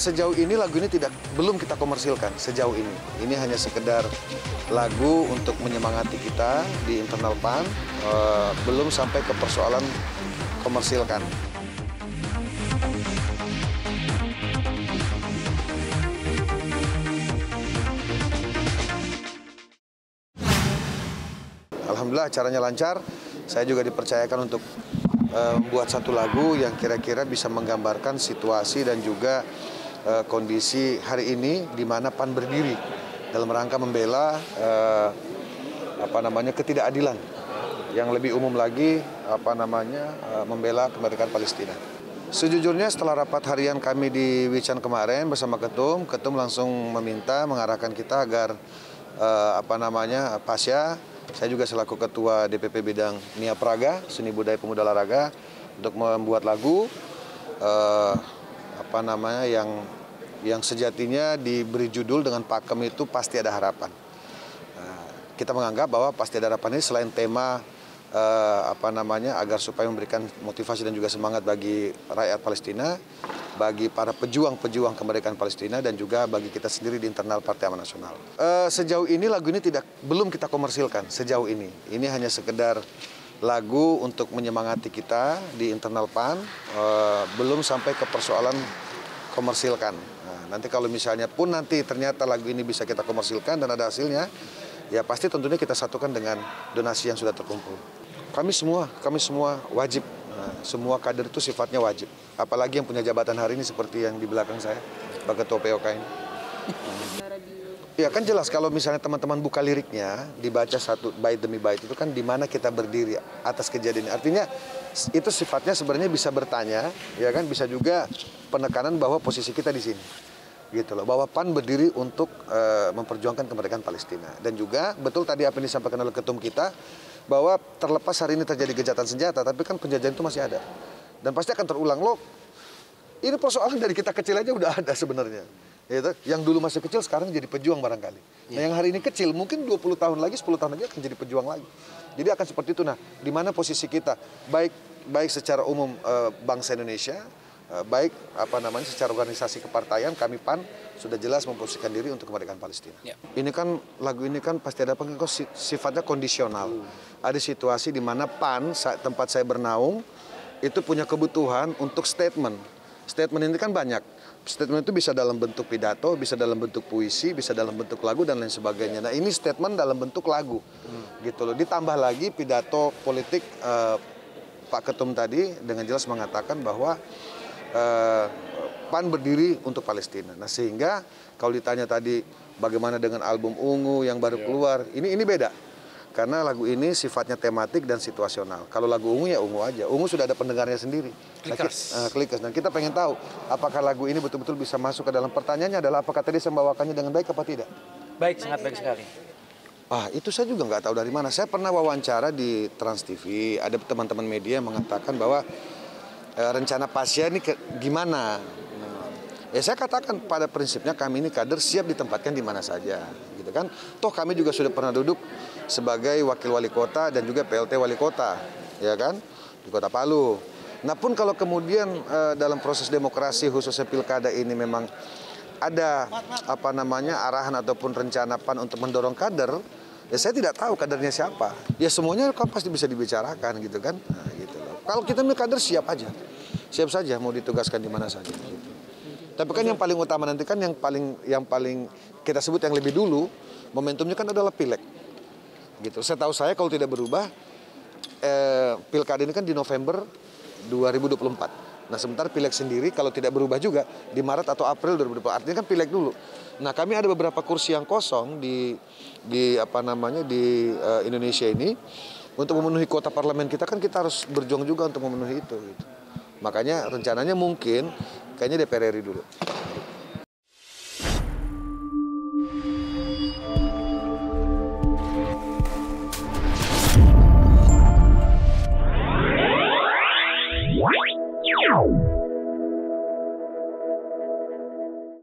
sejauh ini lagu ini tidak belum kita komersilkan sejauh ini. Ini hanya sekedar lagu untuk menyemangati kita di internal PAN, uh, belum sampai ke persoalan komersilkan. Alhamdulillah acaranya lancar. Saya juga dipercayakan untuk uh, membuat satu lagu yang kira-kira bisa menggambarkan situasi dan juga uh, kondisi hari ini di mana PAN berdiri dalam rangka membela uh, apa namanya ketidakadilan yang lebih umum lagi apa namanya uh, membela kemerdekaan Palestina. Sejujurnya setelah rapat harian kami di Wican kemarin bersama ketum, ketum langsung meminta mengarahkan kita agar uh, apa namanya Pasya saya juga selaku ketua DPP bidang Nia Praga, Seni Budaya Pemuda Olahraga untuk membuat lagu uh, apa namanya yang yang sejatinya diberi judul dengan pakem itu pasti ada harapan. Uh, kita menganggap bahwa pasti ada harapan ini selain tema uh, apa namanya agar supaya memberikan motivasi dan juga semangat bagi rakyat Palestina, bagi para pejuang-pejuang kemerdekaan Palestina dan juga bagi kita sendiri di internal Partai Amanat Nasional. Uh, sejauh ini lagu ini tidak belum kita komersilkan sejauh ini. Ini hanya sekedar lagu untuk menyemangati kita di internal PAN, uh, belum sampai ke persoalan komersilkan. Nah, nanti kalau misalnya pun nanti ternyata lagu ini bisa kita komersilkan dan ada hasilnya, ya pasti tentunya kita satukan dengan donasi yang sudah terkumpul. Kami semua, kami semua wajib Semua kader itu sifatnya wajib. Apalagi yang punya jabatan hari ini seperti yang di belakang saya, Pak Ketua POK ini. Ya kan jelas kalau misalnya teman-teman buka liriknya, dibaca satu bait demi bait itu kan di mana kita berdiri atas kejadian. Artinya itu sifatnya sebenarnya bisa bertanya, ya kan bisa juga penekanan bahwa posisi kita di sini. Gitu loh, bahwa PAN berdiri untuk uh, memperjuangkan kemerdekaan Palestina. Dan juga betul tadi apa yang disampaikan oleh ketum kita, bahwa terlepas hari ini terjadi kejahatan senjata, tapi kan penjajahan itu masih ada. Dan pasti akan terulang. Loh, ini persoalan dari kita kecil aja udah ada sebenarnya. Gitu. Yang dulu masih kecil sekarang jadi pejuang barangkali. Ya. Nah yang hari ini kecil mungkin 20 tahun lagi, 10 tahun lagi akan jadi pejuang lagi. Jadi akan seperti itu. Nah, di mana posisi kita baik baik secara umum e, bangsa Indonesia, e, baik apa namanya secara organisasi kepartaian kami PAN sudah jelas memposisikan diri untuk kemerdekaan Palestina. Ya. Ini kan lagu ini kan pasti ada pengikut sifatnya kondisional. Uh. Ada situasi di mana PAN tempat saya bernaung itu punya kebutuhan untuk statement. Statement ini kan banyak statement itu bisa dalam bentuk pidato, bisa dalam bentuk puisi, bisa dalam bentuk lagu dan lain sebagainya. Nah ini statement dalam bentuk lagu, hmm. gitu loh. Ditambah lagi pidato politik uh, Pak Ketum tadi dengan jelas mengatakan bahwa uh, PAN berdiri untuk Palestina. Nah sehingga kalau ditanya tadi bagaimana dengan album Ungu yang baru iya. keluar, ini ini beda karena lagu ini sifatnya tematik dan situasional. Kalau lagu ungu ya ungu aja. Ungu sudah ada pendengarnya sendiri. Klikers. Nah, klikers. Dan kita pengen tahu apakah lagu ini betul-betul bisa masuk ke dalam pertanyaannya adalah apakah tadi saya membawakannya dengan baik apa tidak? Baik, sangat baik sekali. Ah, itu saya juga nggak tahu dari mana. Saya pernah wawancara di Trans TV. Ada teman-teman media yang mengatakan bahwa e, rencana pasien ini ke, gimana? Ya saya katakan pada prinsipnya kami ini kader siap ditempatkan di mana saja, gitu kan? Toh kami juga sudah pernah duduk sebagai wakil wali kota dan juga PLT wali kota, ya kan, di Kota Palu. Nah pun kalau kemudian uh, dalam proses demokrasi khususnya pilkada ini memang ada apa namanya arahan ataupun rencana PAN untuk mendorong kader, ya saya tidak tahu kadernya siapa. Ya semuanya kan pasti bisa dibicarakan gitu kan. Nah, gitu loh. Kalau kita kader siap aja, siap saja mau ditugaskan di mana saja. Tapi kan yang paling utama nanti kan yang paling yang paling kita sebut yang lebih dulu momentumnya kan adalah pileg gitu. Saya tahu saya kalau tidak berubah eh, pilkada ini kan di November 2024. Nah sementara pileg sendiri kalau tidak berubah juga di Maret atau April 2024. Artinya kan pileg dulu. Nah kami ada beberapa kursi yang kosong di di apa namanya di uh, Indonesia ini untuk memenuhi kota parlemen kita kan kita harus berjuang juga untuk memenuhi itu. Gitu. Makanya rencananya mungkin kayaknya DPR RI dulu.